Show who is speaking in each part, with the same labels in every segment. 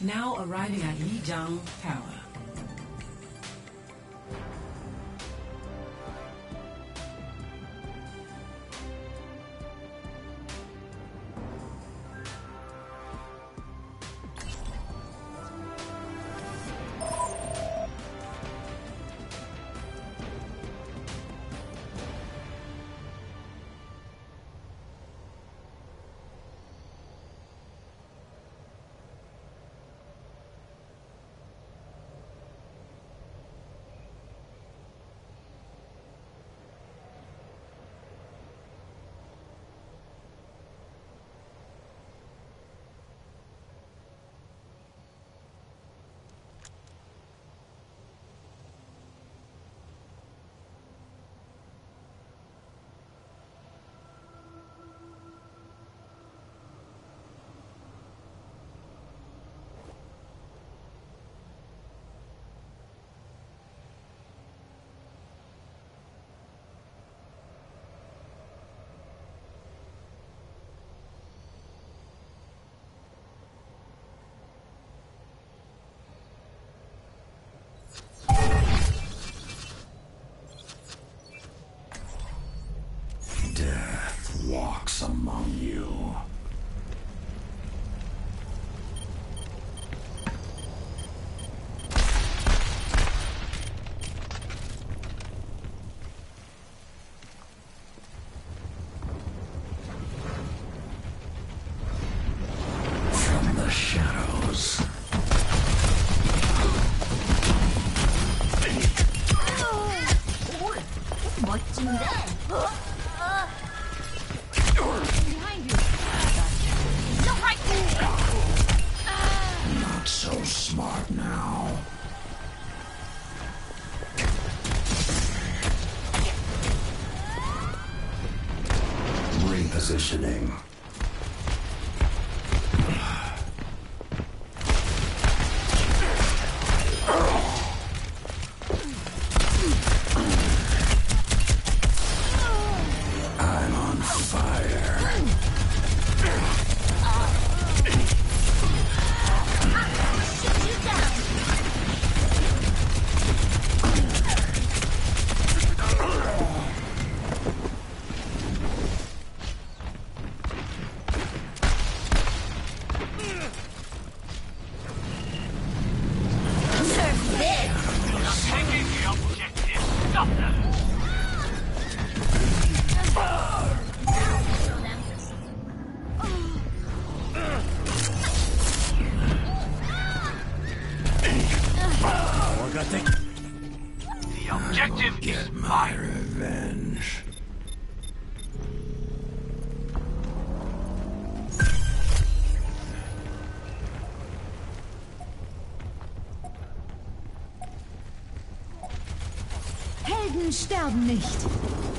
Speaker 1: now arriving at Lijiang Tower.
Speaker 2: positioning. Nothing. The
Speaker 3: objective I'll
Speaker 2: get is my revenge.
Speaker 4: Helden sterben nicht.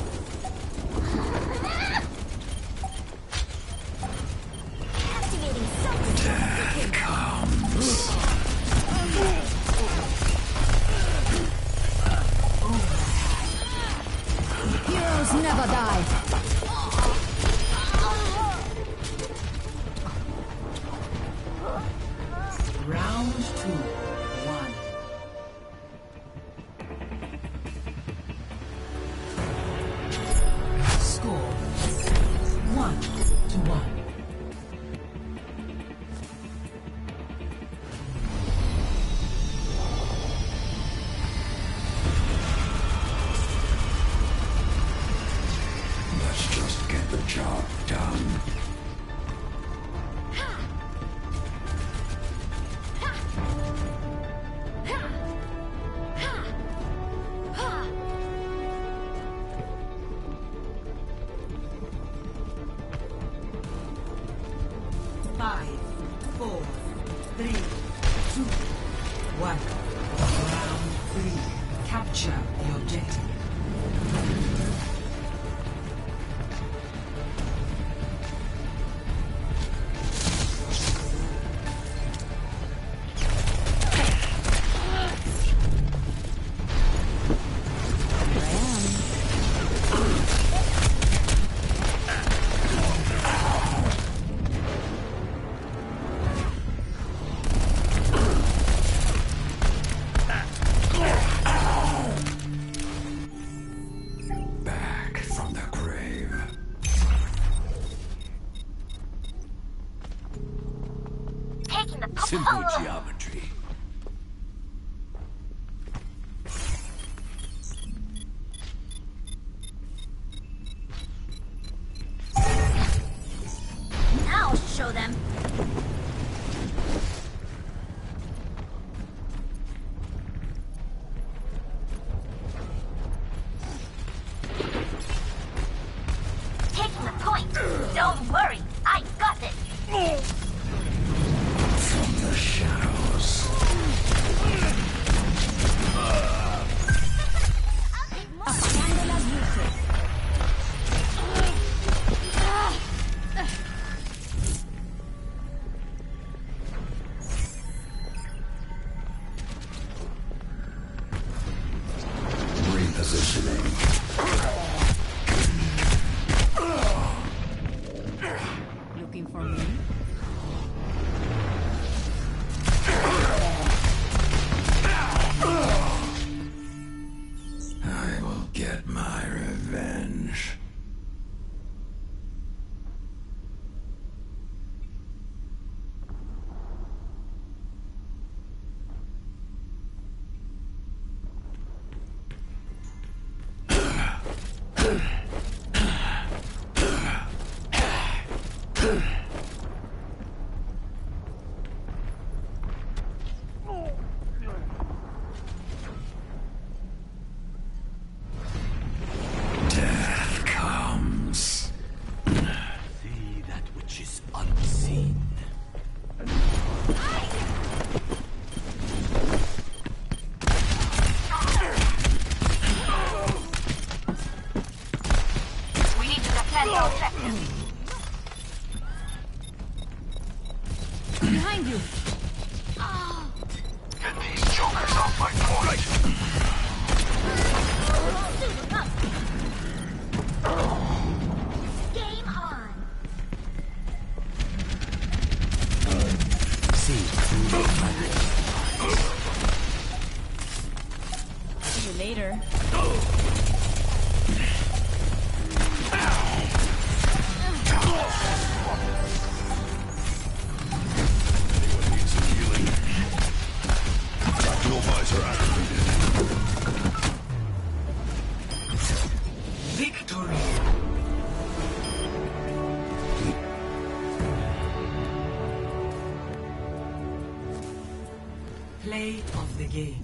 Speaker 4: Play of the game.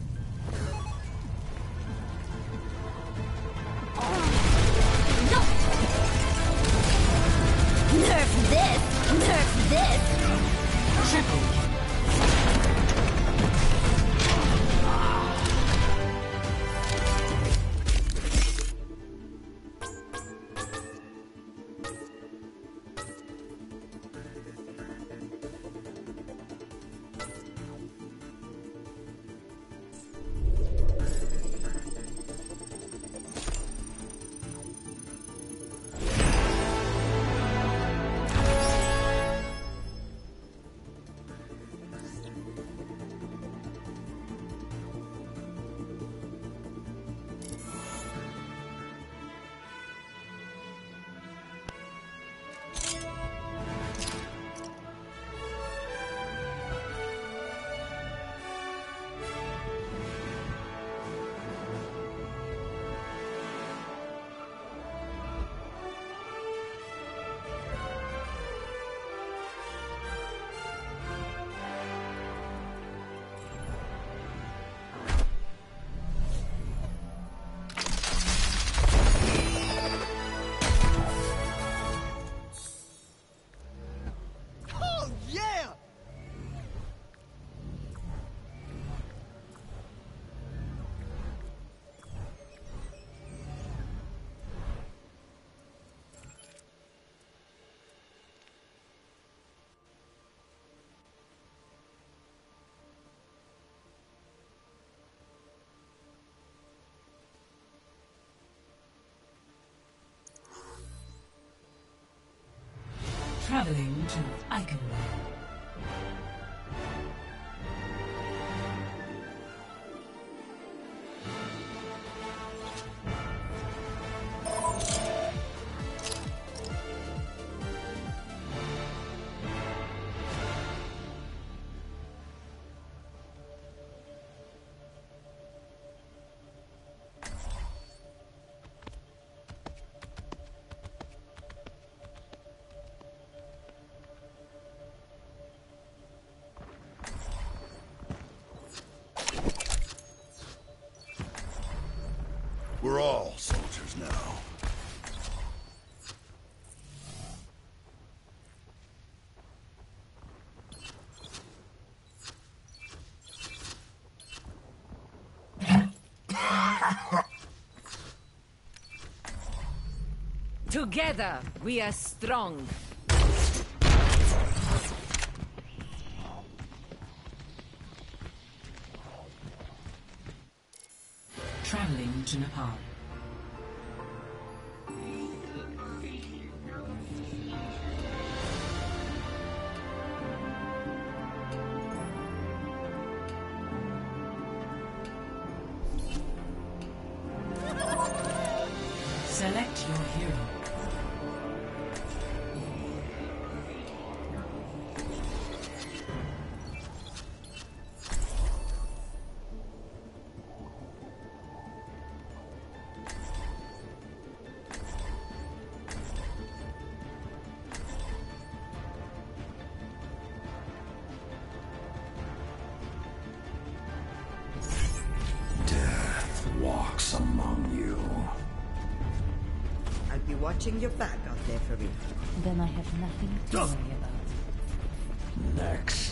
Speaker 2: No. Nerf this. Nerf this.
Speaker 4: Triple Traveling to
Speaker 5: Eichenwalde.
Speaker 6: Together, we are strong.
Speaker 4: Traveling to Nepal.
Speaker 7: watching your back out there,
Speaker 8: Then I have nothing to worry about.
Speaker 1: Next.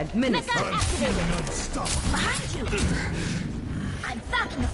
Speaker 7: administered.
Speaker 2: Behind you! I'm
Speaker 1: backing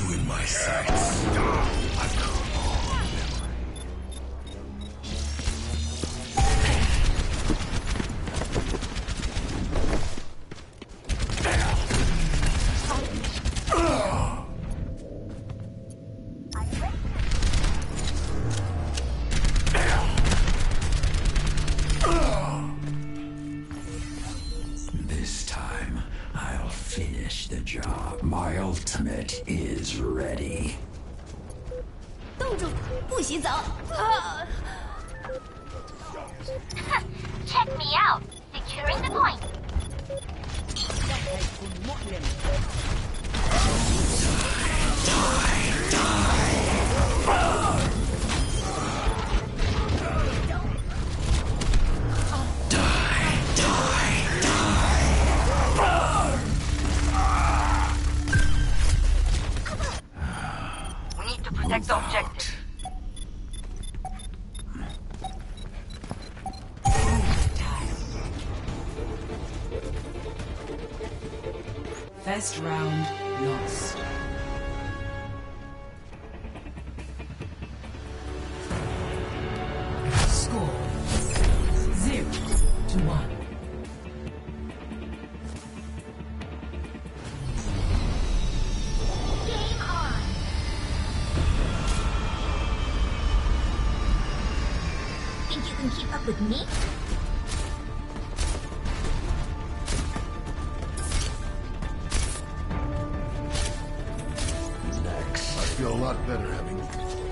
Speaker 1: you in my sights.
Speaker 4: First round lost. Score zero to one.
Speaker 2: Game on. Think you can keep up with me?
Speaker 1: feel a lot better having you.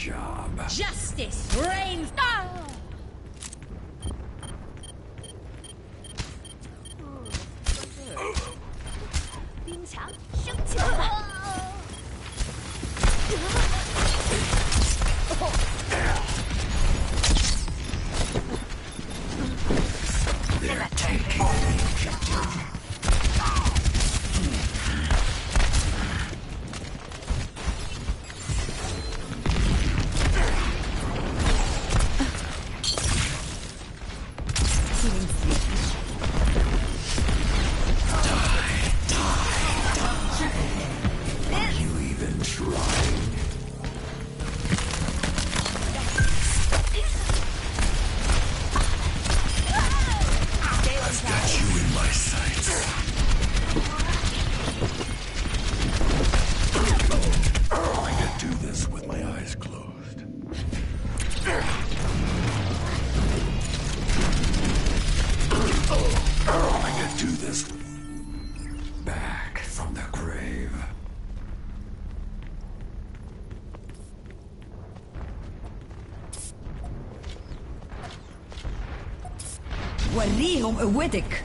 Speaker 9: job.
Speaker 5: Justice reigns. Ah!
Speaker 10: Widdick.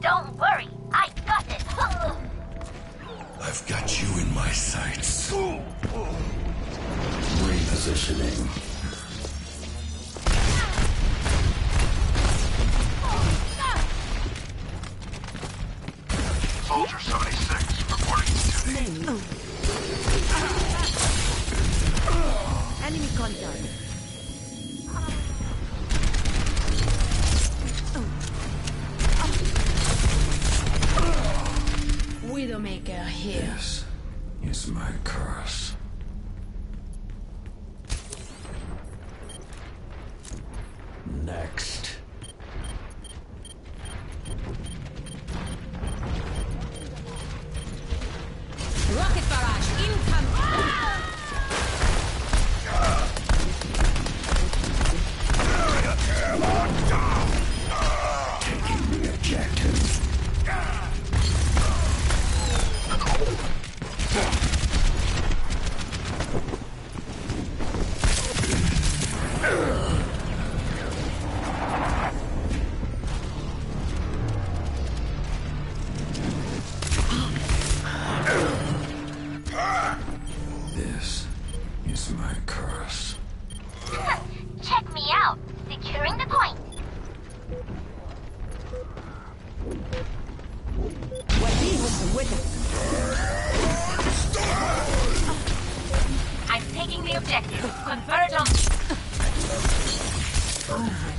Speaker 10: Don't worry, I got it.
Speaker 5: I've got you in my sights.
Speaker 1: Repositioning.
Speaker 4: over.